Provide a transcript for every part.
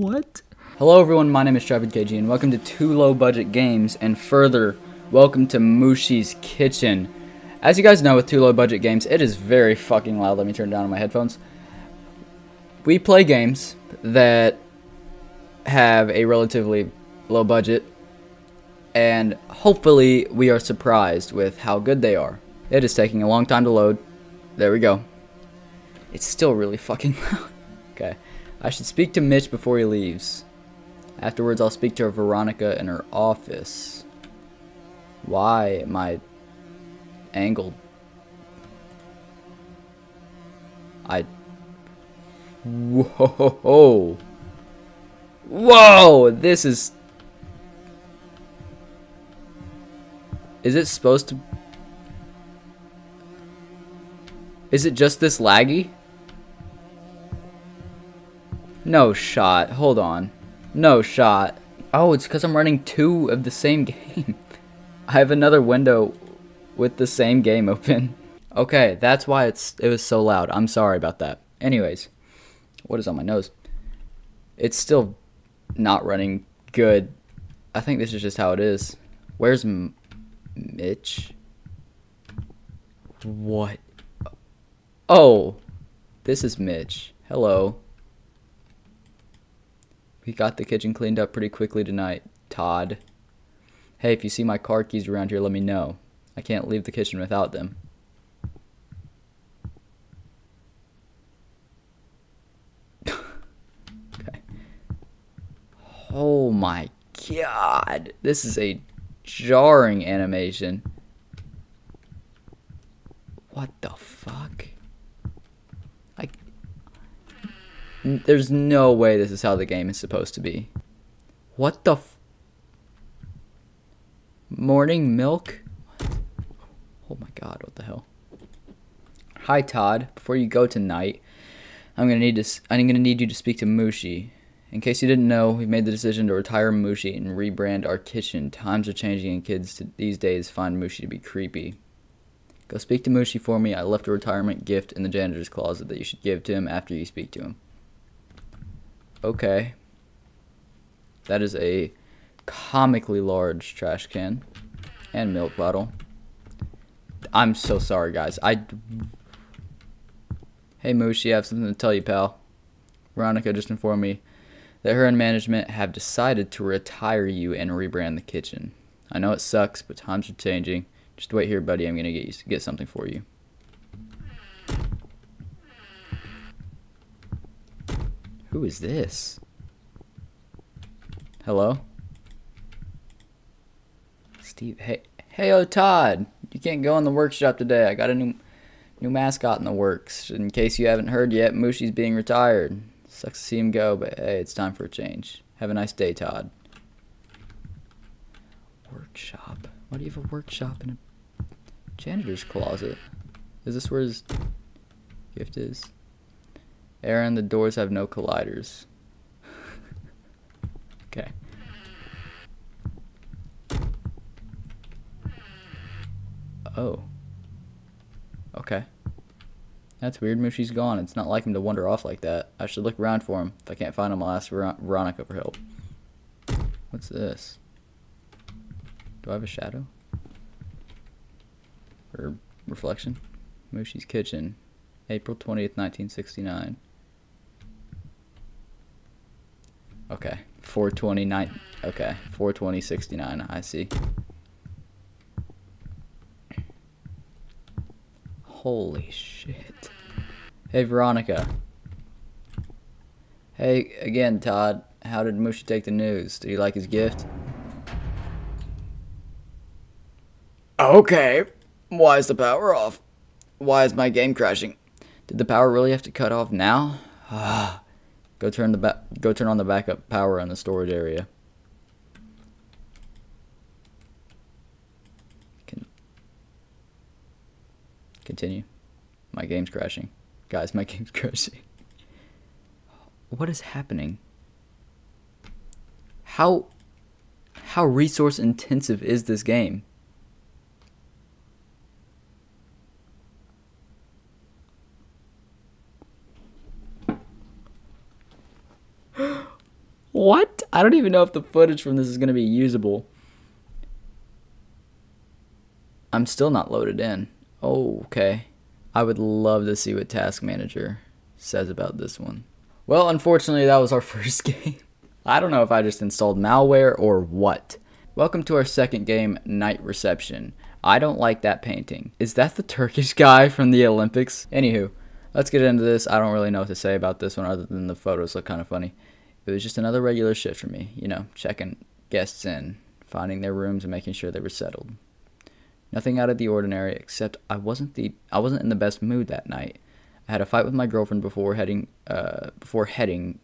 What? Hello everyone, my name is TrepidKG and welcome to Two Low Budget Games and further, welcome to Mushi's Kitchen. As you guys know with Two Low Budget Games, it is very fucking loud. Let me turn down my headphones. We play games that have a relatively low budget and hopefully we are surprised with how good they are. It is taking a long time to load. There we go. It's still really fucking loud. okay. I should speak to Mitch before he leaves. Afterwards, I'll speak to Veronica in her office. Why am I angled? I... Whoa! Whoa! This is... Is it supposed to... Is it just this laggy? No shot. Hold on. No shot. Oh, it's because I'm running two of the same game. I have another window with the same game open. Okay, that's why it's it was so loud. I'm sorry about that. Anyways, what is on my nose? It's still not running good. I think this is just how it is. Where's M Mitch? What? Oh, this is Mitch. Hello. We got the kitchen cleaned up pretty quickly tonight, Todd. Hey, if you see my car keys around here, let me know. I can't leave the kitchen without them. okay. Oh my god. This is a jarring animation. What the fuck? There's no way this is how the game is supposed to be. What the Morning milk? Oh my god, what the hell? Hi Todd, before you go tonight, I'm gonna need to I'm gonna need you to speak to Mushi. In case you didn't know, we've made the decision to retire Mushi and rebrand our kitchen. Times are changing and kids these days find Mushi to be creepy. Go speak to Mushi for me. I left a retirement gift in the janitor's closet that you should give to him after you speak to him. Okay. That is a comically large trash can and milk bottle. I'm so sorry, guys. I. Hey, Mushi, I have something to tell you, pal. Veronica just informed me that her and management have decided to retire you and rebrand the kitchen. I know it sucks, but times are changing. Just wait here, buddy. I'm gonna get you, get something for you. Who is this? Hello? Steve, hey, hey, oh Todd, you can't go in the workshop today. I got a new, new mascot in the works. In case you haven't heard yet, Mushi's being retired. Sucks to see him go, but hey, it's time for a change. Have a nice day, Todd. Workshop. Why do you have a workshop in a janitor's closet? Is this where his gift is? Aaron, the doors have no colliders. okay. Oh. Okay. That's weird. Mushi's gone. It's not like him to wander off like that. I should look around for him. If I can't find him, I'll ask Ver Veronica for help. What's this? Do I have a shadow? Or reflection? Mushi's kitchen. April 20th, 1969. Okay. 429. Okay. 42069. I see. Holy shit. Hey, Veronica. Hey, again, Todd. How did Mushi take the news? Did he like his gift? Okay. Why is the power off? Why is my game crashing? Did the power really have to cut off now? Ah. Go turn the. Go turn on the backup power in the storage area. Can continue. My game's crashing, guys. My game's crashing. What is happening? How how resource intensive is this game? what? I don't even know if the footage from this is going to be usable. I'm still not loaded in. Oh, okay. I would love to see what Task Manager says about this one. Well, unfortunately, that was our first game. I don't know if I just installed malware or what. Welcome to our second game, Night Reception. I don't like that painting. Is that the Turkish guy from the Olympics? Anywho, let's get into this. I don't really know what to say about this one other than the photos look kind of funny. It was just another regular shift for me, you know, checking guests in, finding their rooms and making sure they were settled. Nothing out of the ordinary except I wasn't the I wasn't in the best mood that night. I had a fight with my girlfriend before heading uh before heading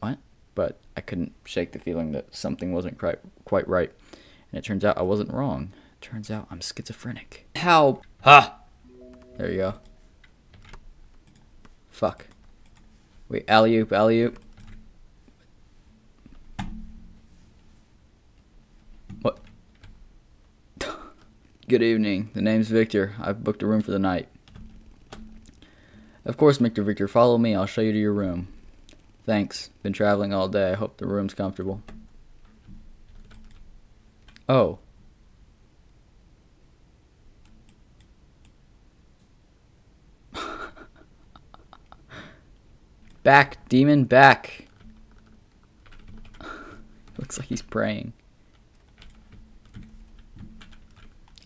what? But I couldn't shake the feeling that something wasn't quite quite right. And it turns out I wasn't wrong. Turns out I'm schizophrenic. How? Ha! There you go. Fuck. Wait, alley oop, alley oop. What? Good evening. The name's Victor. I've booked a room for the night. Of course, Mr. Victor, follow me. I'll show you to your room. Thanks. Been traveling all day. I hope the room's comfortable. Oh. Back, demon, back. Looks like he's praying.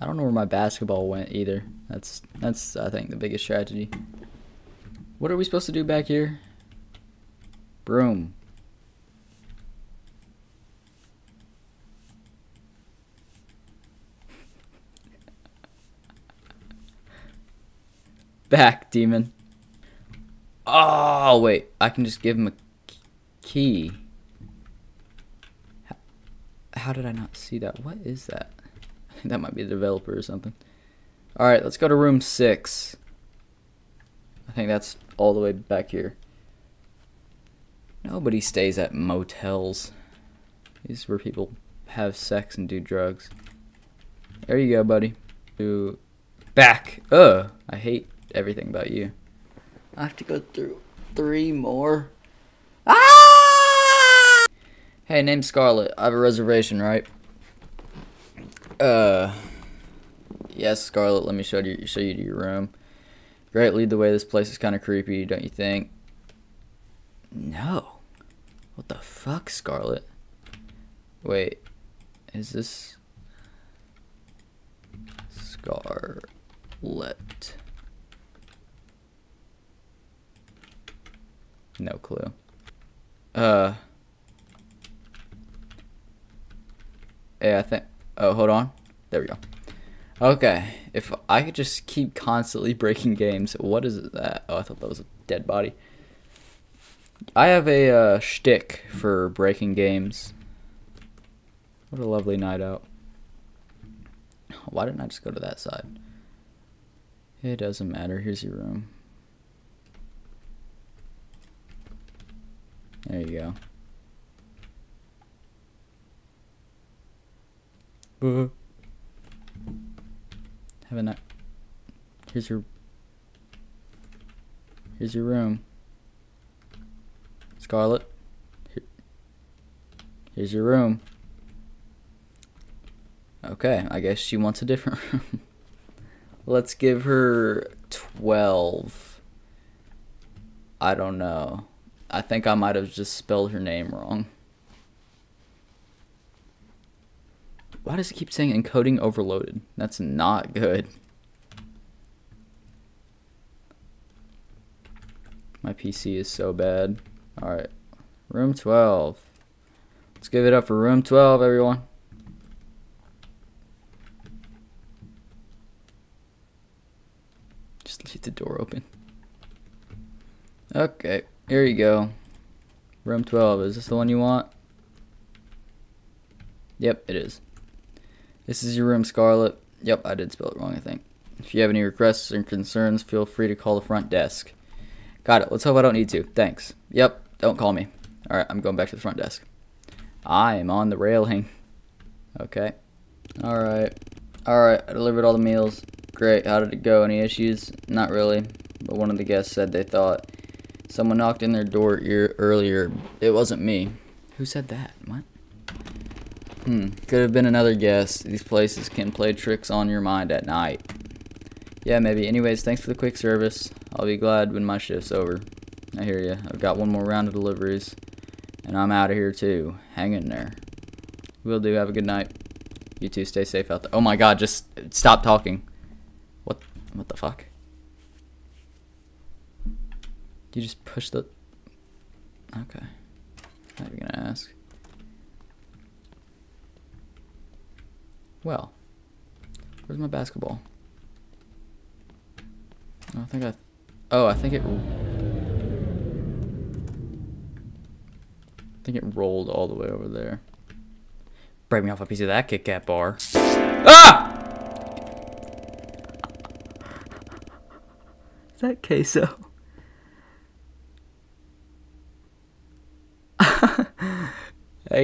I don't know where my basketball went either. That's that's I think the biggest tragedy. What are we supposed to do back here? Broom. Back, demon. Oh, wait. I can just give him a key. How, how did I not see that? What is that? that might be the developer or something. Alright, let's go to room 6. I think that's all the way back here. Nobody stays at motels. These is where people have sex and do drugs. There you go, buddy. Back. Ugh. I hate everything about you. I have to go through three more. Ah! Hey, name's Scarlet. I have a reservation, right? Uh. Yes, Scarlet. Let me show you show you to your room. Great. Lead the way. This place is kind of creepy, don't you think? No. What the fuck, Scarlet? Wait. Is this Scarlet? No clue. Uh. Yeah, I think. Oh, hold on. There we go. Okay, if I could just keep constantly breaking games, what is that? Oh, I thought that was a dead body. I have a uh, shtick for breaking games. What a lovely night out. Why didn't I just go to that side? It doesn't matter. Here's your room. There you go. Have a night. Here's your. Here's your room. Scarlet. Here. Here's your room. Okay, I guess she wants a different room. Let's give her 12. I don't know. I think I might have just spelled her name wrong. Why does it keep saying encoding overloaded? That's not good. My PC is so bad. Alright. Room 12. Let's give it up for room 12, everyone. Just leave the door open. Okay. Here you go. Room 12. Is this the one you want? Yep, it is. This is your room, Scarlet. Yep, I did spell it wrong, I think. If you have any requests or concerns, feel free to call the front desk. Got it. Let's hope I don't need to. Thanks. Yep, don't call me. Alright, I'm going back to the front desk. I am on the railing. Okay. Alright. Alright, I delivered all the meals. Great. How did it go? Any issues? Not really. But one of the guests said they thought Someone knocked in their door ear earlier. It wasn't me. Who said that? What? Hmm. Could have been another guess. These places can play tricks on your mind at night. Yeah, maybe. Anyways, thanks for the quick service. I'll be glad when my shift's over. I hear you. I've got one more round of deliveries. And I'm out of here too. Hang in there. Will do. Have a good night. You two stay safe out there. Oh my god, just stop talking. What what the fuck? You just push the Okay. Not even gonna ask. Well. Where's my basketball? I think I Oh, I think it I think it rolled all the way over there. Break me off a piece of that Kit Kat bar. Ah! Is that queso?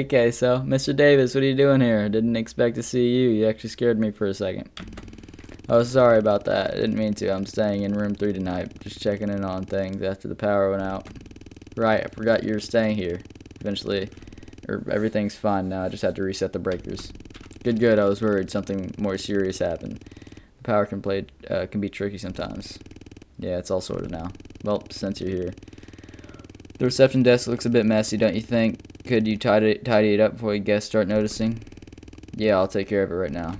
Hey so, Mr. Davis, what are you doing here? I didn't expect to see you. You actually scared me for a second. Oh, sorry about that. I didn't mean to. I'm staying in room 3 tonight. Just checking in on things after the power went out. Right, I forgot you were staying here. Eventually, or everything's fine now. I just had to reset the breakers. Good, good. I was worried something more serious happened. The power can play uh, can be tricky sometimes. Yeah, it's all sorted now. Well, since you're here. The reception desk looks a bit messy, don't you think? Could you tidy, tidy it up before guests start noticing? Yeah, I'll take care of it right now.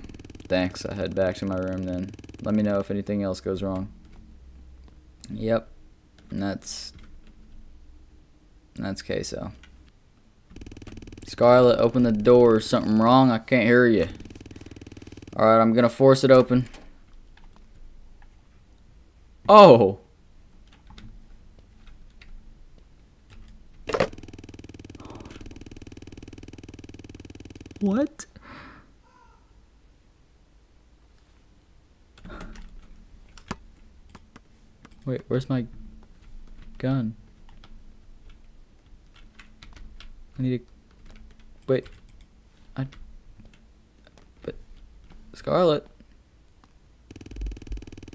Thanks. I head back to my room then. Let me know if anything else goes wrong. Yep. And that's... That's queso. Scarlet, open the door. Something wrong? I can't hear you. Alright, I'm gonna force it open. Oh! What? Wait, where's my gun? I need to Wait. I. But. Scarlet.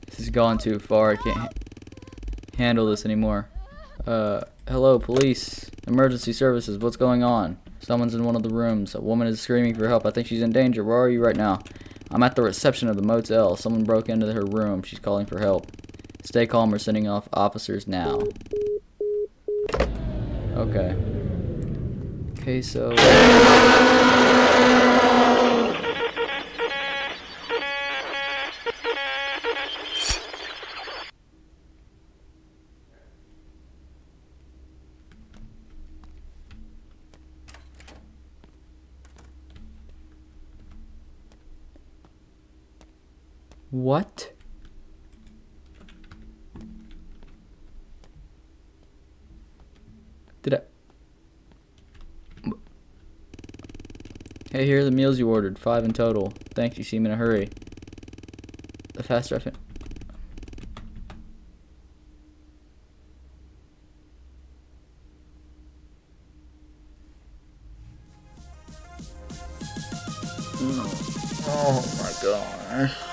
This has gone too far. I can't ha handle this anymore. Uh, hello, police. Emergency services. What's going on? Someone's in one of the rooms. A woman is screaming for help. I think she's in danger. Where are you right now? I'm at the reception of the motel. Someone broke into her room. She's calling for help. Stay calm. We're sending off officers now. Okay. Okay, so... What? Did I... Hey, here are the meals you ordered. Five in total. Thanks, you seem in a hurry. The faster I fin- Oh, oh my gosh.